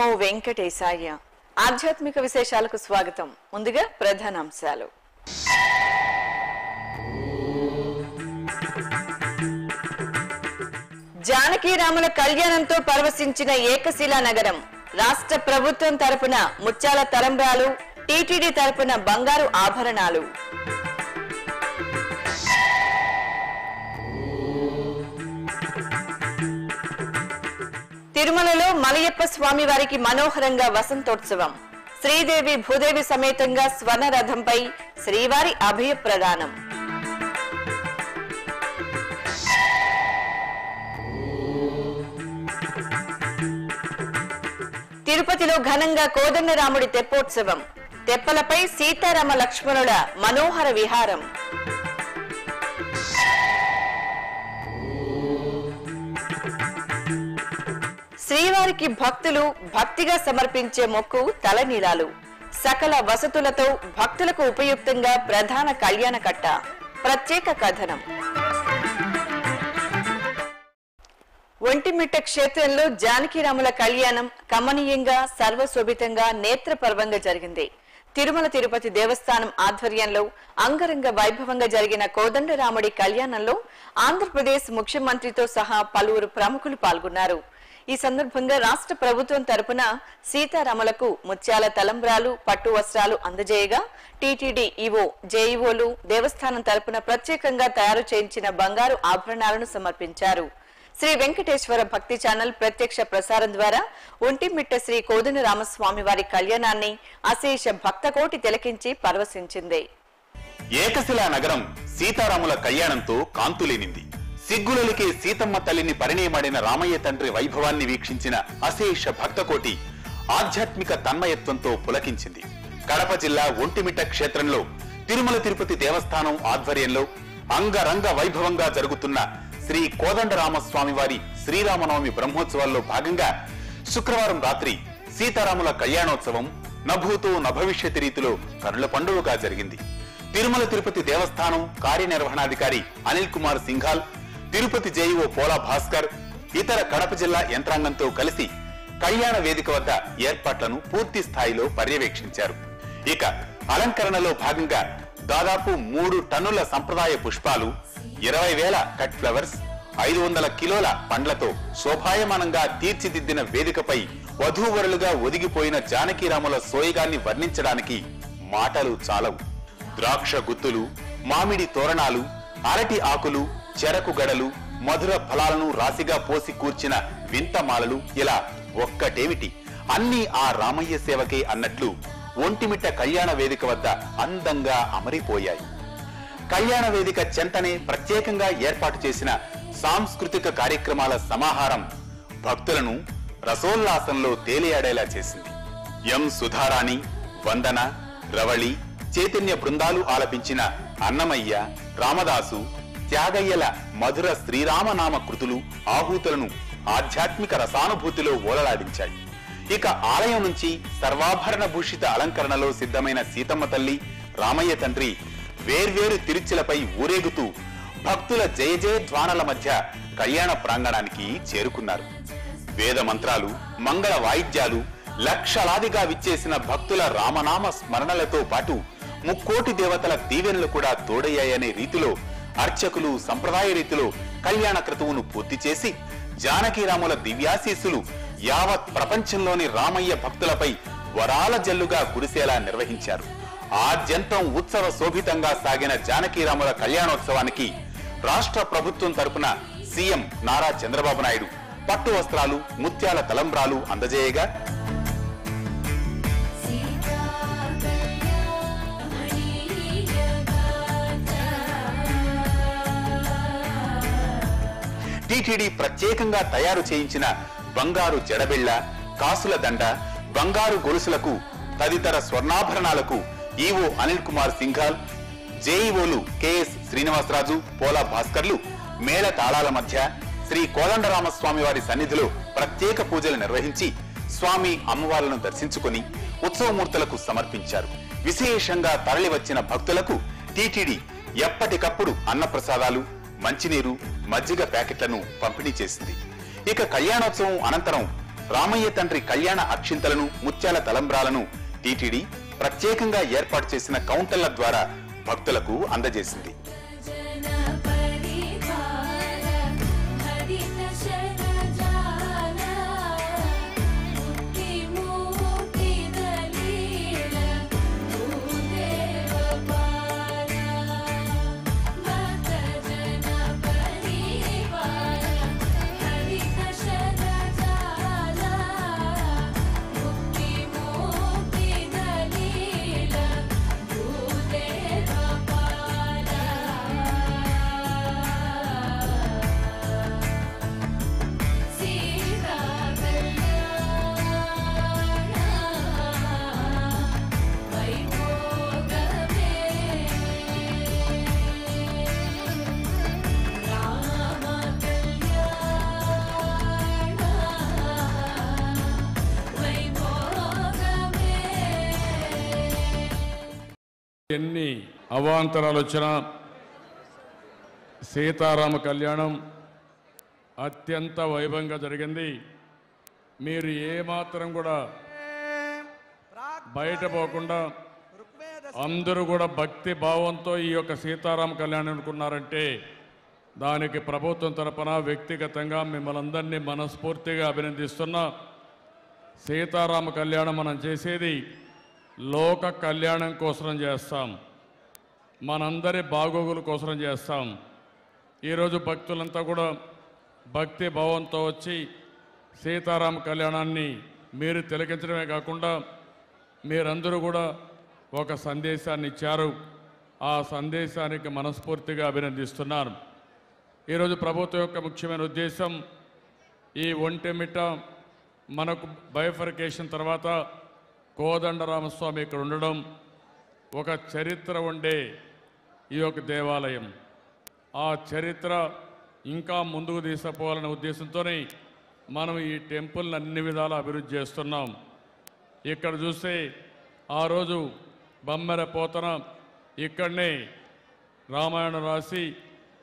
ఓం నమో వెంకటేశాయ. ఆధ్యాత్మిక విశేషాలకు స్వాగతం. ముందుగా ప్రధాన అంశాలు. జానకీరాముల కళ్యాణంతో పరవశించిన ఏకశిలా నగరం రాష్ట్ర ప్రభుత్వం తరపున ముత్యాల తరంబాలు టీటీడీ తరపున బంగారు ఆభరణాలు. తిరుమలలో మలయప్ప స్వామి వారికి మనోహరంగా వసంతోత్సవం. శ్రీదేవి భూదేవి సమేతంగా స్వర్ణ రథంపై శ్రీవారి అభయ ప్రదానం తిరుపతిలో ఘనంగా కోదండరాముడి తెప్పోత్సవం. తెప్పలపై సీతారామ లక్ష్మణుల మనోహర విహారం. శ్రీవారికి భక్తులు భక్తిగా సమర్పించే మొక్కు తలనీలాలు. సకల వసతులతో భక్తులకు ఉపయుక్తంగా ప్రధాన కళ్యాణ కట్ట. ప్రత్యేక కథనం. ఒంటిమిట్ట క్షేత్రంలో జానకిరాముల కళ్యాణం కమనీయంగా సర్వశోభితంగా నేత్రపర్వంగా జరిగింది. తిరుమల తిరుపతి దేవస్థానం ఆధ్వర్యంలో అంగరంగ వైభవంగా జరిగిన కోదండరాముడి కళ్యాణంలో ఆంధ్రప్రదేశ్ ముఖ్యమంత్రితో సహా పలువురు ప్రముఖులు పాల్గొన్నారు. ఈ సందర్భంగా రాష్ట్ర ప్రభుత్వం తరపున సీతారాములకు ముత్యాల తలంబ్రాలు పట్టు వస్త్రాలు అందజేయగా టీటీడీ ఈవో జేఈఓలు దేవస్థానం తరపున ప్రత్యేకంగా తయారు చేయించిన బంగారు ఆభరణాలను సమర్పించారు. శ్రీ వెంకటేశ్వర భక్తి ఛానల్ ప్రత్యక్ష ప్రసారం ద్వారా ఒంటిమిట్ట శ్రీ కోదిన రామస్వామి వారి కళ్యాణాన్ని అశేష భక్తకోటి తిలకించి పరవశించింది. ఏకశిలా నగరం సీతారాముల కళ్యాణంతో కాంతులేనింది. సిగ్గులలికే సీతమ్మ తల్లిని పరిణయమాడిన రామయ్య తండ్రి వైభవాన్ని వీక్షించిన అశేష భక్తకోటి ఆధ్యాత్మిక తన్మయత్వంతో పులకించింది. కడప జిల్లా ఒంటిమిట క్షేత్రంలో తిరుమల తిరుపతి దేవస్థానం ఆధ్వర్యంలో అంగరంగ వైభవంగా జరుగుతున్న శ్రీ కోదండరామస్వామి వారి శ్రీరామనవమి బ్రహ్మోత్సవాల్లో భాగంగా శుక్రవారం రాత్రి సీతారాముల కళ్యాణోత్సవం నభూతో నభవిష్యత్ రీతిలో కనుల పండుగగా జరిగింది. తిరుమల తిరుపతి దేవస్థానం కార్యనిర్వహణాధికారి అనిల్ కుమార్ సింఘాల్ తిరుపతి జేఈఓ పోలా భాస్కర్ ఇతర కడప జిల్లా యంత్రాంగంతో కలిసి కళ్యాణ వేదిక వద్ద ఏర్పాట్లను పూర్తి స్థాయిలో పర్యవేక్షించారు. ఇక అలంకరణలో భాగంగా దాదాపు మూడు టన్నుల సంప్రదాయ పుష్పాలు ఇరవై వేల కట్ ఫ్లవర్స్ ఐదు వందల కిలోల పండ్లతో శోభాయమానంగా తీర్చిదిద్దిన వేదికపై వధూవరులుగా ఒదిగిపోయిన జానకీరాముల సోయగాన్ని వర్ణించడానికి మాటలు చాలవు. ద్రాక్ష గుత్తులు మామిడి తోరణాలు అరటి ఆకులు చెరకు గడలు మధుర ఫలాలను రాశిగా పోసి కూర్చిన వింతమాలలు ఇలా ఒక్కటేమిటి? అన్నీ ఆ రామయ్య సేవకే అన్నట్లు ఒంటిమిట్ట కళ్యాణ వేదిక వద్ద అందంగా అమరిపోయాయి. కళ్యాణ వేదిక చెంతనే ప్రత్యేకంగా ఏర్పాటు చేసిన సాంస్కృతిక కార్యక్రమాల సమాహారం భక్తులను రసోల్లాసంలో తేలియాడేలా చేసింది. ఎం సుధారాణి వందన రవళి చైతన్య బృందాలు ఆలపించిన అన్నమయ్య రామదాసు త్యాగయ్యల మధుర శ్రీరామనామ కృతులు ఆహూతులను ఆధ్యాత్మిక రసానుభూతిలో ఓలలాడించాయి. ఇక ఆలయం నుంచి సర్వాభరణ భూషిత అలంకరణలో సిద్ధమైన సీతమ్మ తల్లి రామయ్య తండ్రి వేర్వేరు తిరుచులపై ఊరేగుతూ భక్తుల జయ జయ ధ్వానల మధ్య కళ్యాణ ప్రాంగణానికి చేరుకున్నారు. వేద మంత్రాలు మంగళ వాయిద్యాలు లక్షలాదిగా విచ్చేసిన భక్తుల రామనామ స్మరణలతో పాటు ముక్కోటి దేవతల దీవెనలు కూడా తోడయ్యాయనే రీతిలో అర్చకులు సంప్రదాయ రీతిలో కళ్యాణ క్రతువును పూర్తి చేసి జానకీరాముల దివ్యాశీస్సులు యావత్ ప్రపంచంలోని రామయ్య భక్తులపై వరాల జల్లుగా కురిసేలా నిర్వహించారు. ఆద్యంతం ఉత్సవ శోభితంగా సాగిన జానకీరాముల కళ్యాణోత్సవానికి రాష్ట్ర ప్రభుత్వం తరపున సీఎం నారా చంద్రబాబు నాయుడు పట్టు వస్త్రాలు ముత్యాల తలంబ్రాలు అందజేయగా టీటీడీ ప్రత్యేకంగా తయారు చేయించిన బంగారు జడబిళ్ళ కాసుల దండ బంగారు గొలుసులకు తదితర స్వర్ణాభరణాలకు ఈవో అనిల్ కుమార్ సింఘాల్ జేఈఓలు కెఎస్ శ్రీనివాసరాజు పోలా భాస్కర్లు మేళ తాళాల మధ్య శ్రీ కోదండరామస్వామి వారి సన్నిధిలో ప్రత్యేక పూజలు నిర్వహించి స్వామి అమ్మవార్లను దర్శించుకుని ఉత్సవమూర్తులకు సమర్పించారు. విశేషంగా తరలివచ్చిన భక్తులకు టీటీడీ ఎప్పటికప్పుడు అన్నప్రసాదాలు మంచినీరు మజ్జిగ ప్యాకెట్లను పంపిణీ చేసింది. ఇక కళ్యాణోత్సవం అనంతరం రామయ్య తండ్రి కళ్యాణ అక్షింతలను ముత్యాల తలంబ్రాలను టీటీడీ ప్రత్యేకంగా ఏర్పాటు చేసిన కౌంటర్ల ద్వారా భక్తులకు అందజేసింది. ఎన్ని అవాంతరాలు వచ్చినా సీతారామ కళ్యాణం అత్యంత వైభవంగా జరిగింది. మీరు ఏమాత్రం కూడా బయట పోకుండా అందరూ కూడా భక్తి భావంతో ఈ యొక్క సీతారామ కళ్యాణం అనుకున్నారంటే దానికి ప్రభుత్వం తరపున వ్యక్తిగతంగా మిమ్మల్ని అందరినీ మనస్ఫూర్తిగా అభినందిస్తున్నా. సీతారామ కళ్యాణం మనం చేసేది లోక కళ్యాణం కోసం చేస్తాం. మనందరి బాగోగుల కోసం చేస్తాం. ఈరోజు భక్తులంతా కూడా భక్తి భావంతో వచ్చి సీతారామ కళ్యాణాన్ని మీరు తిలకించడమే కాకుండా మీరందరూ కూడా ఒక సందేశాన్ని ఇచ్చారు. ఆ సందేశానికి మనస్ఫూర్తిగా అభినందిస్తున్నారు ఈరోజు ప్రభుత్వం యొక్క ముఖ్యమైన ఉద్దేశం ఈ ఒంటెమిట మనకు బయోఫరికేషన్ తర్వాత కోదండరామస్వామి ఇక్కడ ఉండడం ఒక చరిత్ర ఉండే ఈ యొక్క దేవాలయం. ఆ చరిత్ర ఇంకా ముందుకు తీసుకుపోవాలనే ఉద్దేశంతోనే మనం ఈ టెంపుల్ని అన్ని విధాలు అభివృద్ధి చేస్తున్నాం. ఇక్కడ చూస్తే ఆ రోజు బొమ్మెర పోతన ఇక్కడనే రామాయణం రాసి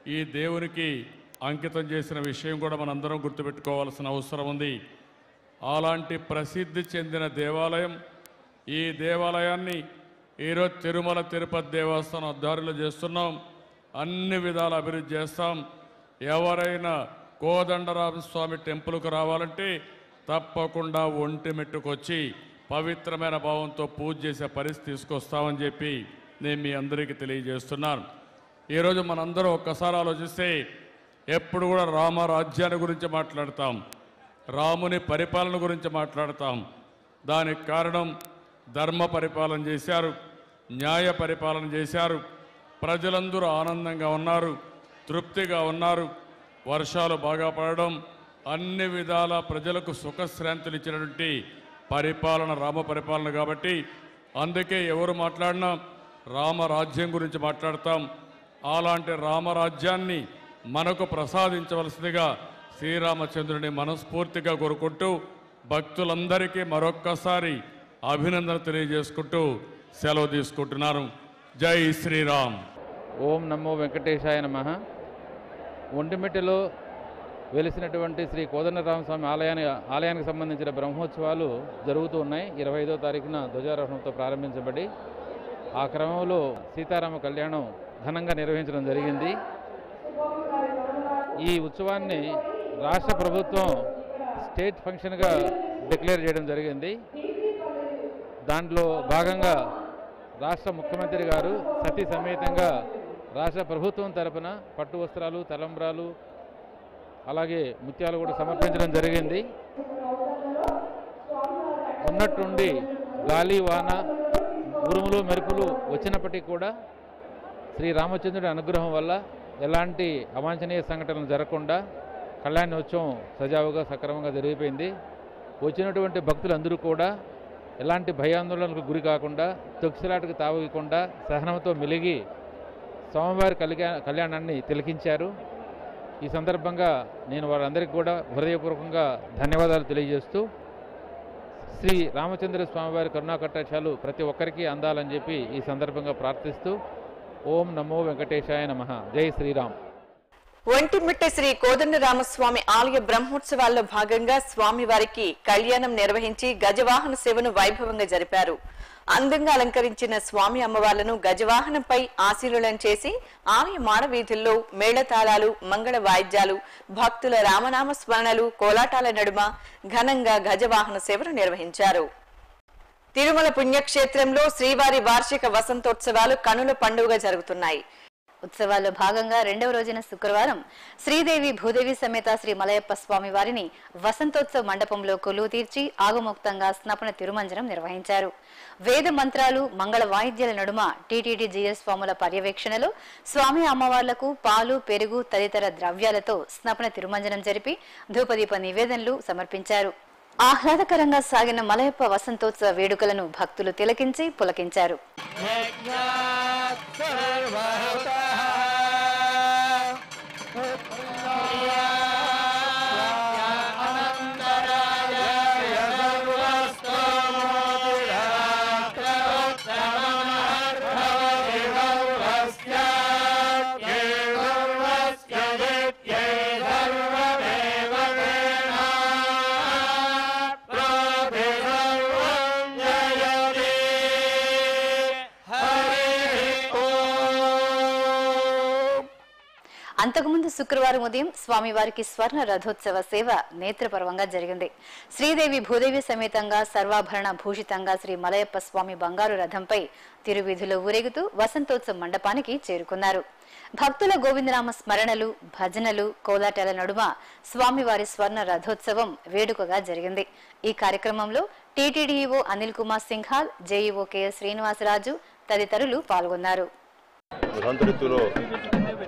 ఈ దేవునికి అంకితం చేసిన విషయం కూడా మనందరం గుర్తుపెట్టుకోవాల్సిన అవసరం ఉంది. అలాంటి ప్రసిద్ధి చెందిన దేవాలయం ఈ దేవాలయాన్ని ఈరోజు తిరుమల తిరుపతి దేవస్థానం దారులు చేస్తున్నాం. అన్ని విధాల అభివృద్ధి చేస్తాం. ఎవరైనా కోదండరామ స్వామి టెంపుల్కు రావాలంటే తప్పకుండా ఒంటి మెట్టుకొచ్చి పవిత్రమైన భావంతో పూజ చేసే పరిస్థితి తీసుకొస్తామని చెప్పి నేను మీ అందరికీ తెలియజేస్తున్నాను. ఈరోజు మనందరం ఒక్కసారి ఆలోచిస్తే ఎప్పుడు కూడా రామరాజ్యాన్ని గురించి మాట్లాడతాం. రాముని పరిపాలన గురించి మాట్లాడతాం. దానికి కారణం ధర్మ పరిపాలన చేశారు న్యాయ పరిపాలన చేశారు ప్రజలందరూ ఆనందంగా ఉన్నారు తృప్తిగా ఉన్నారు వర్షాలు బాగా పడడం అన్ని విధాల ప్రజలకు సుఖశ్రాంతులు ఇచ్చినటువంటి పరిపాలన రామ పరిపాలన కాబట్టి అందుకే ఎవరు మాట్లాడినా రామరాజ్యం గురించి మాట్లాడతాం. అలాంటి రామరాజ్యాన్ని మనకు ప్రసాదించవలసిందిగా శ్రీరామచంద్రుని మనస్ఫూర్తిగా కోరుకుంటూ భక్తులందరికీ మరొక్కసారి అభినందన తెలియజేసుకుంటూ సెలవు తీసుకుంటున్నారు. జై శ్రీరామ్. ఓం నమో వెంకటేశాయ నమ. ఒంటిమిట్టలో వెలిసినటువంటి శ్రీ కోదండరామస్వామి ఆలయానికి ఆలయానికి సంబంధించిన బ్రహ్మోత్సవాలు జరుగుతూ ఉన్నాయి. ఇరవై ఐదో తారీఖున ధ్వజారోహణంతో ప్రారంభించబడి ఆ క్రమంలో సీతారామ కళ్యాణం ఘనంగా నిర్వహించడం జరిగింది. ఈ ఉత్సవాన్ని రాష్ట్ర ప్రభుత్వం స్టేట్ ఫంక్షన్గా డిక్లేర్ చేయడం జరిగింది. దాంట్లో భాగంగా రాష్ట్ర ముఖ్యమంత్రి గారు సతీ సమేతంగా రాష్ట్ర ప్రభుత్వం తరపున పట్టు వస్త్రాలు తలంబ్రాలు అలాగే ముత్యాలు కూడా సమర్పించడం జరిగింది. ఉన్నట్టుండి గాలి వాన ఉరుములు మెరుపులు వచ్చినప్పటికీ కూడా శ్రీ రామచంద్రుడి అనుగ్రహం వల్ల ఎలాంటి అవాంఛనీయ సంఘటనలు జరగకుండా కళ్యాణోత్సవం సజావుగా సక్రమంగా జరిగిపోయింది. వచ్చినటువంటి భక్తులందరూ కూడా ఎలాంటి భయాందోళనలకు గురి కాకుండా తొక్సిలాటకు తావకుండా సహనంతో మెలిగి స్వామివారి కళ్యా కళ్యాణాన్ని తిలకించారు. ఈ సందర్భంగా నేను వారందరికీ కూడా హృదయపూర్వకంగా ధన్యవాదాలు తెలియజేస్తూ శ్రీ రామచంద్ర స్వామివారి కరుణాకటాక్షాలు ప్రతి ఒక్కరికి అందాలని చెప్పి ఈ సందర్భంగా ప్రార్థిస్తూ ఓం నమో వెంకటేశాయ నమ. జై శ్రీరామ్. ఒంటిమిట్ట శ్రీ కోదండరామస్వామి ఆలయ బ్రహ్మోత్సవాల్లో భాగంగా స్వామివారికి కళ్యాణం నిర్వహించి గజవాహన సేవను వైభవంగా జరిపారు. అందంగా అలంకరించిన స్వామి అమ్మవార్లను గజవాహనంపై ఆశీలులను చేసి ఆలయ మాడవీధుల్లో మేళతాళాలు మంగళ వాయిద్యాలు భక్తుల రామనామ స్మరణలు కోలాటాల నడుమ ఘనంగా గజవాహన సేవను నిర్వహించారు. తిరుమల పుణ్యక్షేత్రంలో శ్రీవారి వార్షిక వసంతోత్సవాలు కనుల పండుగ జరుగుతున్నాయి. ఉత్సవాల్లో భాగంగా రెండవ రోజున శుక్రవారం శ్రీదేవి భూదేవి సమేత శ్రీ మలయప్ప స్వామి వారిని వసంతోత్సవ మండపంలో కొలువు తీర్చి ఆగమోక్తంగా స్నపన తిరుమంజనం నిర్వహించారు. వేద మంత్రాలు మంగళ వాయిద్యాల నడుమ టీటీడీ జీఎస్ స్వాముల పర్యవేక్షణలో స్వామి అమ్మవార్లకు పాలు పెరుగు తదితర ద్రవ్యాలతో స్నపన తిరుమంజనం జరిపి ధూపదీప నివేదనలు సమర్పించారు. ఆహ్లాదకరంగా సాగిన మలయప్ప వసంతోత్సవ వేడుకలను భక్తులు తిలకించి పులకించారు. శుక్రవారం ఉదయం స్వామివారికి స్వర్ణ రథోత్సవ సేవ నేత్రపర్వంగా జరిగింది. శ్రీదేవి భూదేవి సమేతంగా సర్వాభరణ భూషితంగా శ్రీ మలయప్ప స్వామి బంగారు రథంపై తిరువీధిలో ఊరేగుతూ వసంతోత్సవ మండపానికి చేరుకున్నారు. భక్తుల గోవిందనామ స్మరణలు భజనలు కోలాటాల నడుమ స్వామివారి స్వర్ణ రథోత్సవం వేడుకగా జరిగింది. ఈ కార్యక్రమంలో TTD EO Anil Kumar Singhal JEO KS Srinivasaraju తదితరులు పాల్గొన్నారు.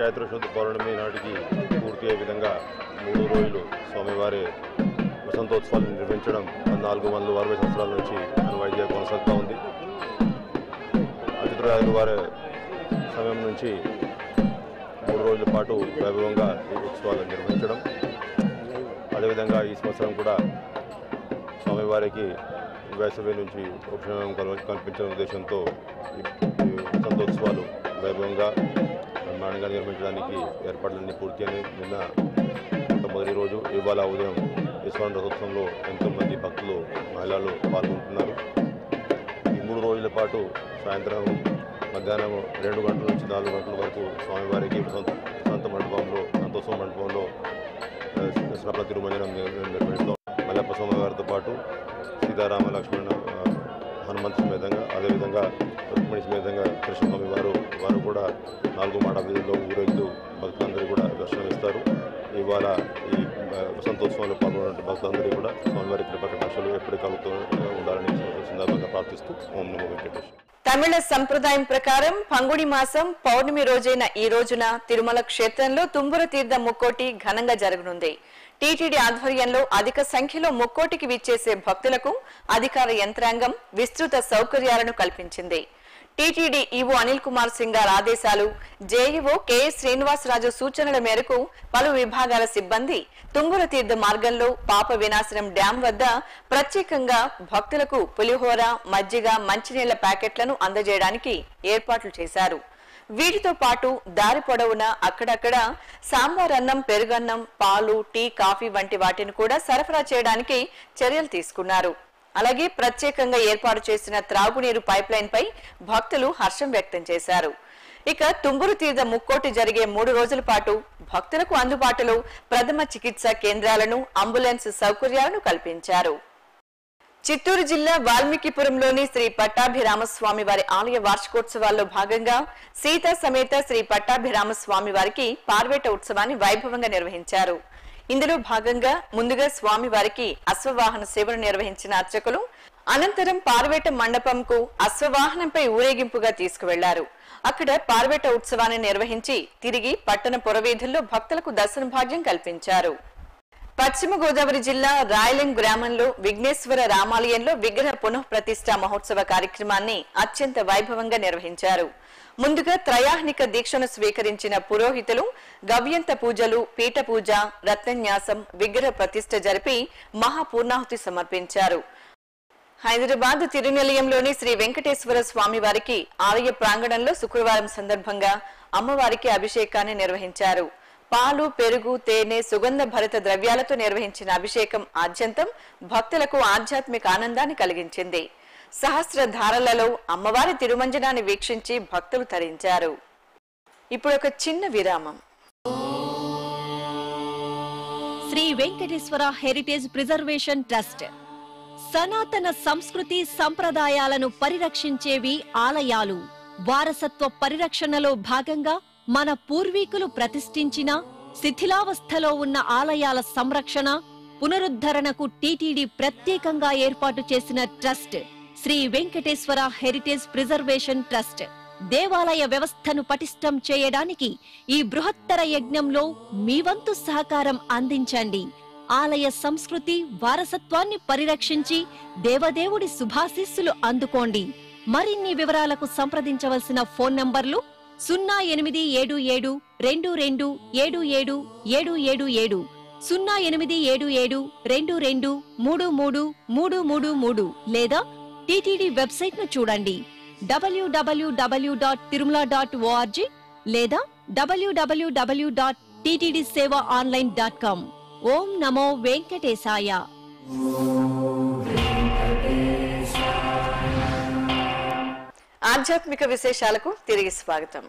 చైత్ర శుద్ధ పౌర్ణమి నాటికి పూర్తి అయ్యే విధంగా మూడు రోజులు స్వామివారి వసంతోత్సవాలు నిర్వహించడం నాలుగు వందల అరవై సంవత్సరాల నుంచి అనువైద్య కొనసాగుతూ ఉంది. అతిథురాజుల వారి సమయం నుంచి మూడు రోజుల పాటు వైభవంగా ఈ ఉత్సవాలు నిర్వహించడం. అదేవిధంగా ఈ సంవత్సరం కూడా స్వామివారికి వేసవి నుంచి ఉపశమనం కల్- కల్పించిన ఉద్దేశంతో ఈ వసంతోత్సవాలు వైభవంగా బ్రహ్మాండంగా నిర్మించడానికి ఏర్పాట్లన్నీ పూర్తి అని నిన్న మొదటి రోజు ఇవాళ ఉదయం ఈశ్వర రథోత్సవంలో ఎంతోమంది భక్తులు మహిళలు పాల్గొంటున్నారు. ఈ మూడు రోజుల పాటు సాయంత్రం మధ్యాహ్నం రెండు గంటల నుంచి నాలుగు గంటల వరకు స్వామివారికి సంత మండపంలో సంతోషం మండపంలో ఆ, తిరుమంజనం నిర్వహిస్తాం. మల్లప్ప స్వామివారితో పాటు సీతారామ లక్ష్మణ హనుమంతు సమేతంగా అదేవిధంగా రుక్మిణి సమేతంగా కృష్ణస్వామి వారు వారు కూడా నాలుగు మాట వీధుల్లో ఊరేగుతూ భక్తులందరూ కూడా దర్శనమిస్తారు. ఇవాళ ఈ వసంతోత్సవంలో పాల్గొన్న భక్తులందరూ కూడా స్వామివారి కృప ఎప్పుడు ఎప్పటికీ కలుగుతూ ఉండాలని సందర్భంగా ప్రార్థిస్తూ ఓం నమో వెంకటేశ్వర తమిళ సంప్రదాయం ప్రకారం పంగుడి మాసం పౌర్ణమి రోజైన ఈ రోజున తిరుమల క్షేత్రంలో తుంబుర తీర్థ ముక్కోటి ఘనంగా జరగనుంది. టీటీడీ ఆధ్వర్యంలో అధిక సంఖ్యలో ముక్కోటికి విచ్చేసే భక్తులకు అధికార యంత్రాంగం విస్తృత సౌకర్యాలను కల్పించింది. టీటీడీ ఈవో అనిల్ కుమార్ సింగార్ ఆదేశాలు జేఈఓ కెఎస్ శ్రీనివాసరాజు సూచనల మేరకు పలు విభాగాల సిబ్బంది తుంగుల తీర్థ మార్గంలో పాప వినాశనం డ్యాం వద్ద ప్రత్యేకంగా భక్తులకు పులిహోర మజ్జిగ మంచినీళ్ళ ప్యాకెట్లను అందజేయడానికి ఏర్పాట్లు చేశారు. వీటితో పాటు దారి పొడవునా అక్కడక్కడ సాంబార్ అన్నం పెరుగన్నం పాలు టీ కాఫీ వంటి వాటిని కూడా సరఫరా చేయడానికి చర్యలు తీసుకున్నారు. అలాగే ప్రత్యేకంగా ఏర్పాటు చేసిన త్రాగునీరు పైప్ లైన్ పై భక్తులు హర్షం వ్యక్తం చేశారు. ఇక తుంగురు తీర్థ ముక్కోటి జరిగే మూడు రోజుల పాటు భక్తులకు అందుబాటులో ప్రథమ చికిత్సా కేంద్రాలను అంబులెన్స్ సౌకర్యాలను కల్పించారు. చిత్తూరు జిల్లా వాల్మీకిపురంలోని శ్రీ పట్టాభిరామస్వామి వారి ఆలయ వార్షికోత్సవాల్లో భాగంగా సీతా సమేత శ్రీ పట్టాభిరామస్వామి వారికి పార్వేట ఉత్సవాన్ని వైభవంగా నిర్వహించారు. ఇందులో భాగంగా ముందుగా స్వామి వారికి అశ్వవాహన సేవను నిర్వహించిన అర్చకులు అనంతరం పార్వేట మండపంకు అశ్వవాహనంపై ఊరేగింపుగా తీసుకువెళ్ళారు. అక్కడ పార్వేట ఉత్సవాన్ని నిర్వహించి తిరిగి పట్టణ పురవీధుల్లో భక్తులకు దర్శన భాగ్యం కల్పించారు. పశ్చిమ గోదావరి జిల్లా రాయలింగ్ గ్రామంలో విఘ్నేశ్వర రామాలయంలో విగ్రహ పునఃప్రతిష్ఠ మహోత్సవ కార్యక్రమాన్ని అత్యంత వైభవంగా నిర్వహించారు. ముందుగా త్రయాహ్నిక దీక్షను స్వీకరించిన పురోహితులు గవ్యంత పూజలు పీఠ పూజ రత్నన్యాసం విగ్రహ ప్రతిష్ఠ జరిపి మహాపూర్ణాహుతి సమర్పించారు. హైదరాబాద్ తిరునిలయంలోని శ్రీ వెంకటేశ్వర స్వామి వారికి ఆలయ ప్రాంగణంలో శుక్రవారం సందర్భంగా అమ్మవారికి అభిషేకాన్ని నిర్వహించారు. పాలు పెరుగు తేనె సుగంధ భరిత ద్రవ్యాలతో నిర్వహించిన అభిషేకం ఆద్యంతం భక్తులకు ఆధ్యాత్మిక ఆనందాన్ని కలిగించింది. సహస్ర ధారలలో అమ్మవారి తిరుమంజనాన్ని వీక్షించి భక్తులు తరించారు. ఇప్పుడు ఒక చిన్న విరామం. Sri Venkateswara heritage preservation trust సనాతన సంస్కృతి సంప్రదాయాలను పరిరక్షించేవి ఆలయాలు. వారసత్వ పరిరక్షణలో భాగంగా మన పూర్వీకులు ప్రతిష్ఠించిన శిథిలావస్థలో ఉన్న ఆలయాల సంరక్షణ పునరుద్ధరణకు టీటీడీ ప్రత్యేకంగా ఏర్పాటు చేసిన trust Sri Venkateswara heritage preservation trust దేవాలయ వ్యవస్థను పటిష్టం చేయడానికి ఈ బృహత్తర యజ్ఞంలో మీ వంతు సహకారం అందించండి. ఆలయ సంస్కృతి వారసత్వాన్ని పరిరక్షించి దేవదేవుడి శుభాశీస్సులు అందుకోండి. మరిన్ని వివరాలకు సంప్రదించవలసిన ఫోన్ నంబర్లు సున్నా ఎనిమిది ఏడు ఏడు రెండు రెండు ఏడు ఏడు ఏడు ఏడు ఏడు. సున్నా ఎనిమిది ఏడు ఏడు రెండు రెండు మూడు మూడు మూడు మూడు మూడు లేదా టీటీడీ వెబ్సైట్ను చూడండి డబ్ల్యూడబ్ల్యూడబ్ల్యూ డాట్ తిరుమల డాట్ ఓఆర్జీ లేదా డబ్ల్యూడబ్ల్యూడబ్ల్యూ dot TTD seva online dot com. ఓం నమో వెంకటేశాయ. ఆధ్యాత్మిక విశేషాలకు తిరిగి స్వాగతం.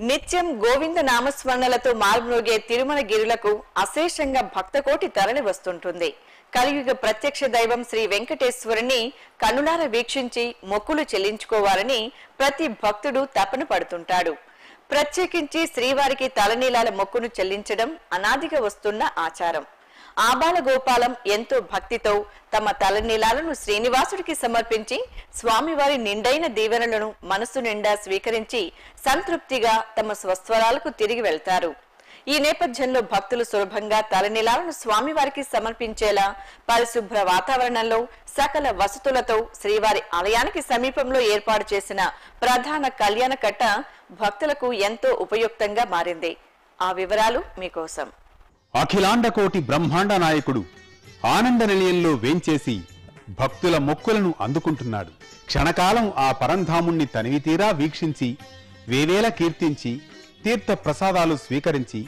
నిత్యం గోవింద నామస్మరణలతో మాల్మ్రోగే తిరుమల గిరులకు అశేషంగా భక్తకోటి తరలి వస్తుంటుంది. కలియుగ ప్రత్యక్ష దైవం శ్రీ వెంకటేశ్వరుని కనులార వీక్షించి మొక్కులు చెల్లించుకోవాలని ప్రతి భక్తుడు తపన పడుతుంటాడు. ప్రత్యేకించి శ్రీవారికి తలనీలాల మొక్కును చెల్లించడం అనాదిగా వస్తున్న ఆచారం. ఆబాల గోపాలం ఎంతో భక్తితో తమ తలనీలాలను శ్రీనివాసుడికి సమర్పించి స్వామివారి నిండైన దీవెనలను మనసు నిండా స్వీకరించి సంతృప్తిగా తమ స్వస్వరాలకు తిరిగి వెళ్తారు. ఈ నేపథ్యంలో భక్తులు సులభంగా తలనీలాలను స్వామివారికి సమర్పించేలా పరిశుభ్ర వాతావరణంలో సకల వసతులతో శ్రీవారి ఆలయానికి సమీపంలో ఏర్పాటు చేసిన ప్రధాన కళ్యాణ కట్ట భక్తులకు ఎంతో ఉపయుక్తంగా మారింది. ఆ వివరాలు మీకోసం. అఖిలాండకోటి బ్రహ్మాండ నాయకుడు ఆనంద నిలయంలో వేంచేసి భక్తుల మొక్కులను అందుకుంటున్నాడు. క్షణకాలం ఆ పరంధాముణ్ణి తనివితీరా వీక్షించి వేవేల కీర్తించి తీర్థ ప్రసాదాలు స్వీకరించి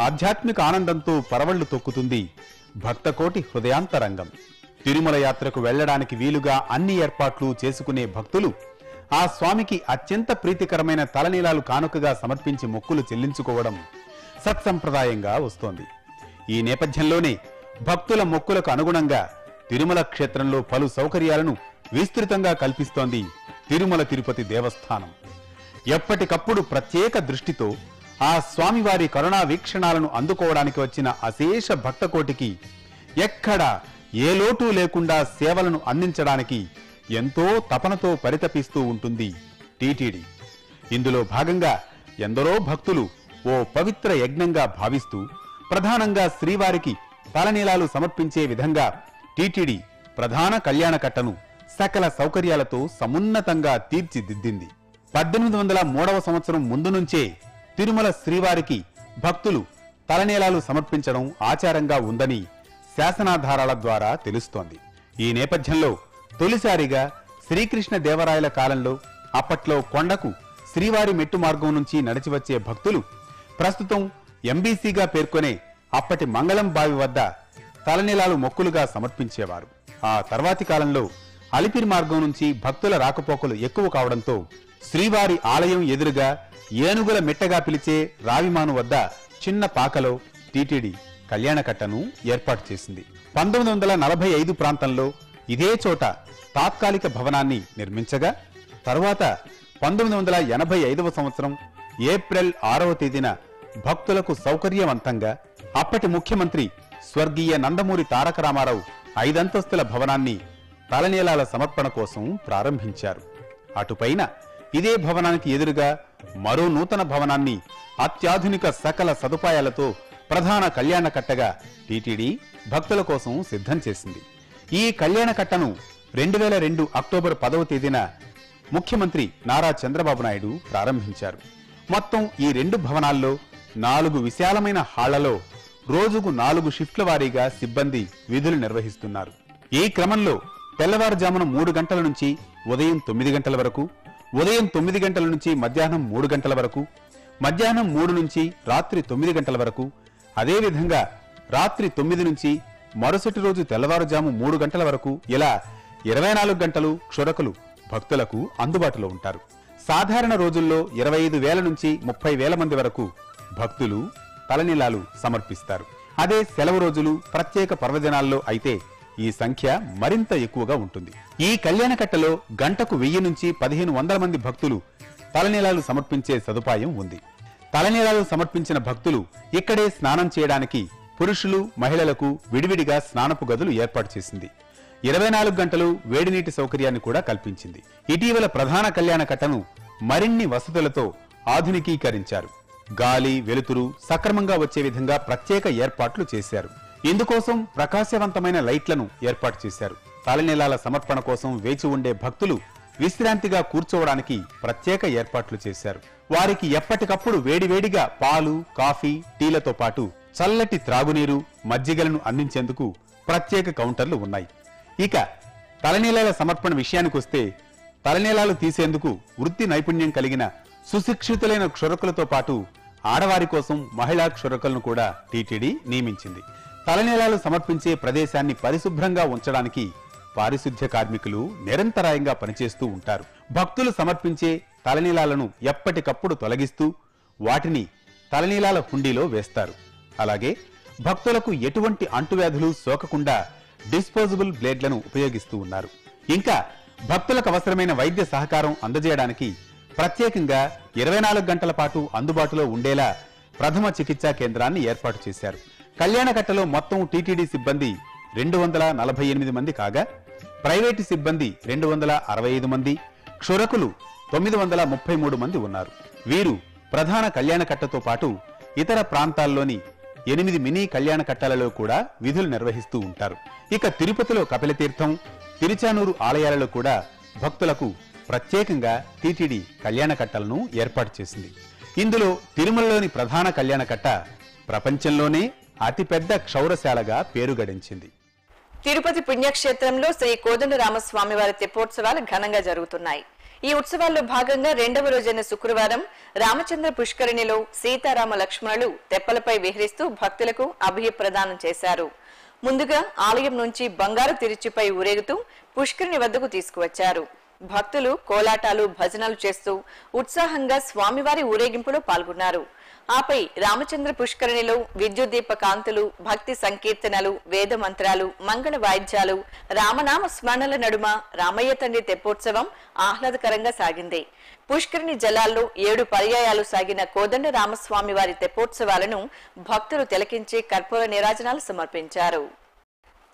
ఆధ్యాత్మిక ఆనందంతో పరవళ్ళు తొక్కుతుంది భక్తకోటి హృదయాంతరంగం. తిరుమల యాత్రకు వెళ్ళడానికి వీలుగా అన్ని ఏర్పాట్లు చేసుకునే భక్తులు ఆ స్వామికి అత్యంత ప్రీతికరమైన తలనీలాలు కానుకగా సమర్పించి మొక్కులు చెల్లించుకోవడం సత్సంప్రదాయంగా వస్తోంది. ఈ నేపథ్యంలోనే భక్తుల మొక్కులకు అనుగుణంగా తిరుమల క్షేత్రంలో పలు సౌకర్యాలను విస్తృతంగా కల్పిస్తోంది తిరుమల తిరుపతి దేవస్థానం. ఎప్పటికప్పుడు ప్రత్యేక దృష్టితో ఆ స్వామివారి కరుణా వీక్షణాలను అందుకోవడానికి వచ్చిన అశేష భక్తకోటికి ఎక్కడా ఏ లోటు లేకుండా సేవలను అందించడానికి ఎంతో తపనతో పరితపిస్తూ ఉంటుంది టీటీడీ. ఇందులో భాగంగా ఎందరో భక్తులు ఓ పవిత్ర యజ్ఞంగా భావిస్తూ ప్రధానంగా శ్రీవారికి తలనీలాలు సమర్పించే విధంగా టీటీడీ ప్రధాన కళ్యాణ కట్టను సకల సౌకర్యాలతో సమున్నతంగా తీర్చిదిద్దింది. పద్దెనిమిది వందల మూడవ సంవత్సరం ముందు నుంచే తిరుమల శ్రీవారికి భక్తులు తలనీలాలు సమర్పించడం ఆచారంగా ఉందని శాసనాధారాల ద్వారా తెలుస్తోంది. ఈ నేపథ్యంలో తొలిసారిగా శ్రీకృష్ణ దేవరాయల కాలంలో అప్పట్లో కొండకు శ్రీవారి మెట్టు మార్గం నుంచి నడిచి వచ్చే భక్తులు ప్రస్తుతం ఎంబీసీగా పేర్కొనే అప్పటి మంగళం బావి వద్ద తలనీలాలు మొక్కులుగా సమర్పించేవారు. ఆ తర్వాతి కాలంలో అలిపిరి మార్గం నుంచి భక్తుల రాకపోకలు ఎక్కువ కావడంతో శ్రీవారి ఆలయం ఎదురుగా ఏనుగుల మిట్టగా పిలిచే రావిమాను వద్ద చిన్న పాకలో టీటీడీ కళ్యాణకట్టను ఏర్పాటు చేసింది. పంతొమ్మిది వందల నలభై ఐదు ప్రాంతంలో ఇదే చోట తాత్కాలిక భవనాన్ని నిర్మించగా తరువాత పంతొమ్మిది వందల ఎనభై ఐదవ సంవత్సరం ఏప్రిల్ ఆరవ తేదీన భక్తులకు సౌకర్యవంతంగా అప్పటి ముఖ్యమంత్రి స్వర్గీయ నందమూరి తారక రామారావు ఐదంతస్తుల భవనాన్ని తలనీలాల సమర్పణ కోసం ప్రారంభించారు. అటుపైన ఇదే భవనానికి ఎదురుగా మరో నూతన భవనాన్ని అత్యాధునిక సకల సదుపాయాలతో ప్రధాన కళ్యాణ కట్టగా టీటీడీ భక్తుల కోసం సిద్ధం చేసింది. ఈ కళ్యాణ కట్టను రెండు వేల రెండు అక్టోబర్ పదవ తేదీన ముఖ్యమంత్రి నారా చంద్రబాబు నాయుడు ప్రారంభించారు. మొత్తం ఈ రెండు భవనాల్లో నాలుగు విశాలమైన హాళ్ళలో రోజుకు నాలుగు షిఫ్ట్ల వారీగా సిబ్బంది విధులు నిర్వహిస్తున్నారు. ఈ క్రమంలో తెల్లవారుజామున మూడు గంటల నుంచి ఉదయం తొమ్మిది గంటల వరకు ఉదయం తొమ్మిది గంటల నుంచి మధ్యాహ్నం మూడు గంటల వరకు మధ్యాహ్నం మూడు నుంచి రాత్రి తొమ్మిది గంటల వరకు అదేవిధంగా రాత్రి తొమ్మిది నుంచి మరుసటి రోజు తెల్లవారుజాము మూడు గంటల వరకు ఇలా ఇరవై నాలుగు గంటలు క్షురకులు భక్తులకు అందుబాటులో ఉంటారు. సాధారణ రోజుల్లో ఇరవై ఐదు వేల నుంచి ముప్పై వేల మంది వరకు భక్తులు తలనీలాలు సమర్పిస్తారు. అదే సెలవు రోజులు ప్రత్యేక పర్వదినాల్లో అయితే ఈ సంఖ్య మరింత ఎక్కువగా ఉంటుంది. ఈ కళ్యాణకట్టలో గంటకు వెయ్యి నుంచి పదిహేను వందల మంది భక్తులు తలనీలాలు సమర్పించే సదుపాయం ఉంది. తలనీలాలు సమర్పించిన భక్తులు ఇక్కడే స్నానం చేయడానికి పురుషులు మహిళలకు విడివిడిగా స్నానపు గదులు ఏర్పాటు చేసింది. ఇరవై నాలుగు గంటలు వేడినీటి సౌకర్యాన్ని కూడా కల్పించింది. ఇటీవల ప్రధాన కళ్యాణ కట్టను మరిన్ని వసతులతో ఆధునికీకరించారు. గాలి వెలుతురు సక్రమంగా వచ్చే విధంగా ప్రత్యేక ఏర్పాట్లు చేశారు. ఇందుకోసం ప్రకాశవంతమైన లైట్లను ఏర్పాటు చేశారు. తలనీలాల సమర్పణ కోసం వేచి ఉండే భక్తులు విశ్రాంతిగా కూర్చోవడానికి ప్రత్యేక ఏర్పాట్లు చేశారు. వారికి ఎప్పటికప్పుడు వేడివేడిగా పాలు కాఫీ టీలతో పాటు చల్లటి త్రాగునీరు మజ్జిగలను అందించేందుకు ప్రత్యేక కౌంటర్లు ఉన్నాయి. ఇక తలనీలాల సమర్పణ విషయానికొస్తే తలనీలాలు తీసేందుకు వృత్తి నైపుణ్యం కలిగిన సుశిక్షితులైన క్షురకులతో పాటు ఆడవారి కోసం మహిళా క్షురకులను కూడా టీటీడీ నియమించింది. తలనీలాలు సమర్పించే ప్రదేశాన్ని పరిశుభ్రంగా ఉంచడానికి పారిశుద్ధ్య కార్మికులు నిరంతరాయంగా పనిచేస్తూ ఉంటారు. భక్తులు సమర్పించే తలనీలాలను ఎప్పటికప్పుడు తొలగిస్తూ వాటిని తలనీలాల హుండీలో వేస్తారు. అలాగే భక్తులకు ఎటువంటి అంటువ్యాధులు సోకకుండా డిస్పోజబుల్ బ్లేడ్లను ఉపయోగిస్తూ ఉన్నారు. ఇంకా భక్తులకు అవసరమైన వైద్య సహకారం అందజేయడానికి ప్రత్యేకంగా ఇరవై నాలుగు గంటల పాటు అందుబాటులో ఉండేలా ప్రథమ చికిత్సా కేంద్రాన్ని ఏర్పాటు చేశారు. కళ్యాణకట్టలో మొత్తం టీటీడీ సిబ్బంది రెండు వందల నలభై ఎనిమిది మంది కాగా ప్రైవేటు సిబ్బంది రెండు వందల అరవై ఐదు మంది క్షురకులు తొమ్మిది వందల ముప్పై మూడు మంది ఉన్నారు. వీరు ప్రధాన కళ్యాణకట్టతో పాటు ఇతర ప్రాంతాల్లోని ఎనిమిది మినీ కళ్యాణకట్టాలలో కూడా విధులు నిర్వహిస్తూ ఉంటారు. ఇక తిరుపతిలో కపిలతీర్థం తిరుచానూరు ఆలయాలలో కూడా భక్తులకు ప్రత్యేకంగా టీటీడీ కళ్యాణకట్టలను ఏర్పాటు చేసింది. ఇందులో తిరుమలలోని ప్రధాన కళ్యాణకట్ట ప్రపంచంలోనే అతిపెద్ద క్షౌరశాలగా పేరు గడించింది. తిరుపతి పుణ్యక్షేత్రంలో శ్రీ కోదండరామస్వామి వారి తెప్పోత్సవాలు ఘనంగా జరుగుతున్నాయి. ఈ ఉత్సవాల్లో భాగంగా రెండవ రోజైన శుక్రవారం రామచంద్ర పుష్కరిణిలో సీతారామ లక్ష్మణులు తెప్పలపై విహరిస్తూ భక్తులకు అభయ ప్రదానం చేశారు. ముందుగా ఆలయం నుంచి బంగారు తిరుచిపై ఊరేగుతూ పుష్కరిణి వద్దకు తీసుకువచ్చారు. భక్తులు కోలాటాలు భజనలు చేస్తూ ఉత్సాహంగా స్వామివారి ఊరేగింపులో పాల్గొన్నారు. ఆపై రామచంద్ర పుష్కరిణిలో విద్యుద్దీప కాంతులు భక్తి సంకీర్తనలు వేద మంత్రాలు మంగళ వాయిద్యాలు రామనామ స్మరణల నడుమ రామయ్య తండ్రి తెప్పోత్సవం ఆహ్లాదకరంగా సాగింది. పుష్కరిణి జలాల్లో ఏడు పర్యాయాలు సాగిన కోదండ రామస్వామి వారి తెప్పోత్సవాలను భక్తులు తిలకించి కర్పూర నిరాజనాలు సమర్పించారు.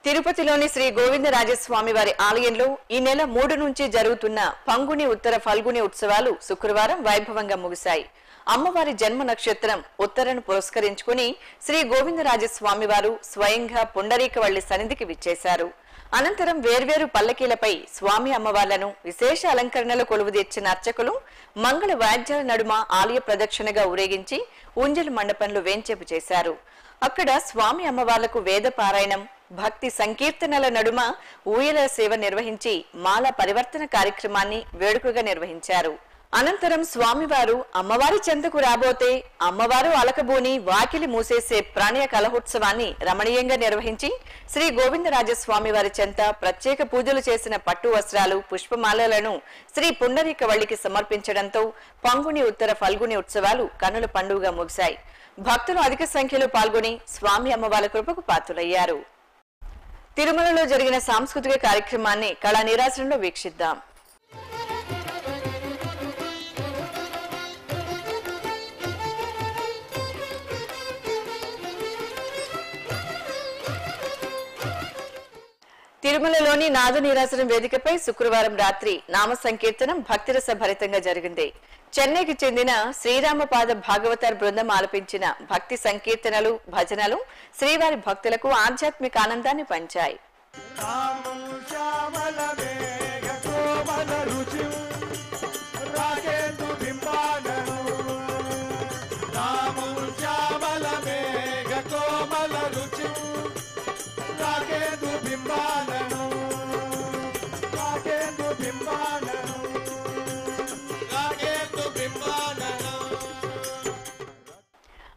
తిరుపతిలోని శ్రీ గోవిందరాజస్వామి వారి ఆలయంలో ఈ నెల మూడు నుంచి జరుగుతున్న పంగుని ఉత్తర ఫల్గుని ఉత్సవాలు శుక్రవారం వైభవంగా ముగిశాయి. అమ్మవారి జన్మ నక్షత్రం ఉత్తరను పురస్కరించుకుని శ్రీ గోవిందరాజస్వామి వారు స్వయంగా పుండరీకవల్లి సన్నిధికి విచ్చేశారు. అనంతరం వేర్వేరు పల్లకీలపై స్వామి అమ్మవార్లను విశేష అలంకరణలు కొలువు తెచ్చిన అర్చకులు మంగళ వాద్యాల నడుమ ఆలయ ప్రదక్షిణగా ఊరేగించి ఉంజల మండపంలో వేంచేపు చేశారు. అక్కడ స్వామి అమ్మవార్లకు వేద పారాయణం భక్తి సంకీర్తనల నడుమ ఊయల సేవ నిర్వహించి మాల పరివర్తన కార్యక్రమాన్ని వేడుకగా నిర్వహించారు. అనంతరం స్వామివారు అమ్మవారి చెంతకు రాబోతే అమ్మవారు అలకబూని వాకిలి మూసేసే ప్రాణయ కలహోత్సవాన్ని రమణీయంగా నిర్వహించి శ్రీ గోవిందరాజస్వామి వారి చెంత ప్రత్యేక పూజలు చేసిన పట్టు వస్త్రాలు పుష్పమాలలను శ్రీ పుండరీకవల్లికి సమర్పించడంతో పంగుని ఉత్తర ఫల్గుని ఉత్సవాలు కనుల పండుగగా ముగిశాయి. భక్తులు అధిక సంఖ్యలో పాల్గొని స్వామి అమ్మవారి కృపకు పాత్రులయ్యారు. తిరుమలలో జరిగిన సాంస్కృతిక కార్యక్రమాన్ని కళా నిరాశనంలో వీక్షిద్దాం. తిరుమలలోని నాదనీరాసనం వేదికపై శుక్రవారం రాత్రి నామ సంకీర్తనం భక్తిరస భరితంగా జరిగింది. చెన్నైకి చెందిన శ్రీరామపాద భాగవతార్ బృందం ఆలపించిన భక్తి సంకీర్తనలు భజనలు శ్రీవారి భక్తులకు ఆధ్యాత్మిక ఆనందాన్ని పంచాయి.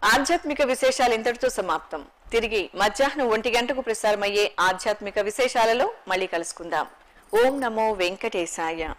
ఆధ్యాత్మిక విశేషాలు ఇంతటితో సమాప్తం. తిరిగి మధ్యాహ్నం ఒంటి గంటకు ప్రసారమయ్యే ఆధ్యాత్మిక విశేషాలలో మళ్ళీ కలుసుకుందాం. ఓం నమో వెంకటేశాయ.